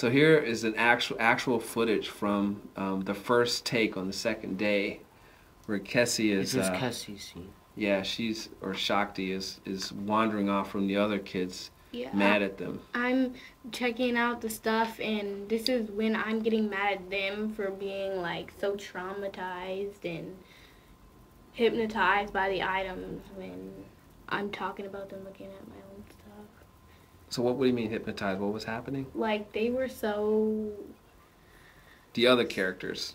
So here is an actual actual footage from um, the first take on the second day, where Kesi is. This is uh, Kesi's scene. Yeah, she's or Shock D is is wandering off from the other kids, Yeah. mad at them. I'm checking out the stuff, and this is when I'm getting mad at them for being like so traumatized and hypnotized by the items when I'm talking about them looking at my own stuff. So what, what do you mean hypnotized? What was happening? Like they were so The other characters,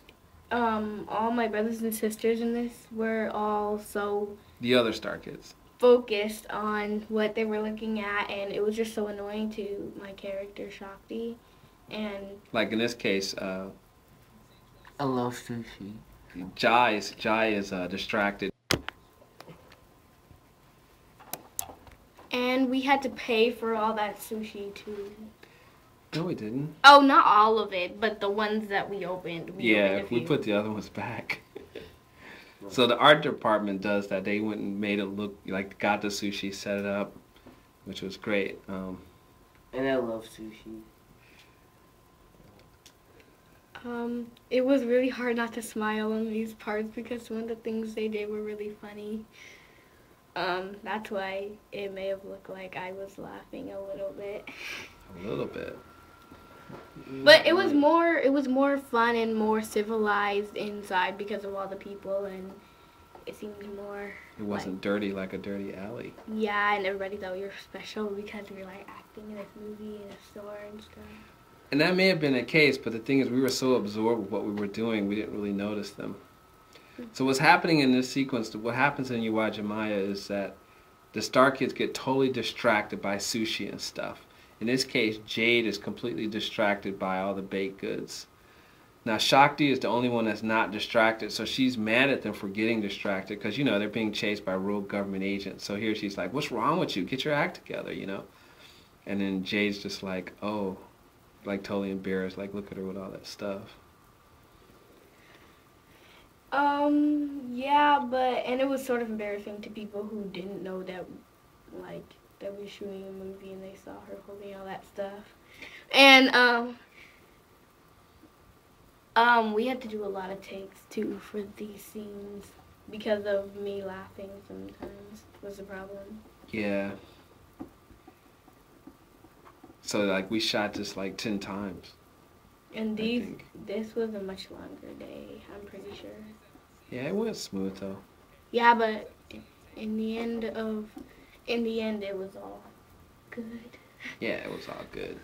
um all my brothers and sisters in this were all so the other Star Kids. focused on what they were looking at and it was just so annoying to my character Shock D and Like in this case, uh, I love sushi. Jai is Jai is uh, distracted. and we had to pay for all that sushi too. No, we didn't. Oh, not all of it, but the ones that we opened. We Yeah, opened if we put the other ones back. so the art department does that. They went and made it look like got the sushi, set it up, which was great. Um, And I love sushi. Um, it was really hard not to smile in these parts because some of the things they did were really funny. Um, that's why it may have looked like I was laughing a little bit. a little bit. But it was more it was more fun and more civilized inside because of all the people and it seemed more It wasn't dirty like a dirty alley. yeah, and everybody thought you were special because we were like acting in this movie in a store and stuff. And that may have been the case, but the thing is, we were so absorbed with what we were doing, we didn't really notice them. So what's happening in this sequence, what happens in Uwajimaya is that the Star Kids get totally distracted by sushi and stuff. In this case, Jade is completely distracted by all the baked goods. Now Shock D is the only one that's not distracted, so she's mad at them for getting distracted because you know they're being chased by rogue government agents. So here she's like, "What's wrong with you? Get your act together," you know. And then Jade's just like, "Oh," like totally embarrassed. Like, look at her with all that stuff. Um, yeah, but and it was sort of embarrassing to people who didn't know that, like, that we were shooting a movie and they saw her holding all that stuff. And um, um, we had to do a lot of takes too for these scenes because of me laughing. Sometimes was the problem. Yeah. So like we shot this like ten times. And these, this was a much longer day. I'm pretty sure. Yeah, it went smooth though. Yeah, but in the end of, in the end, it was all good. Yeah, it was all good.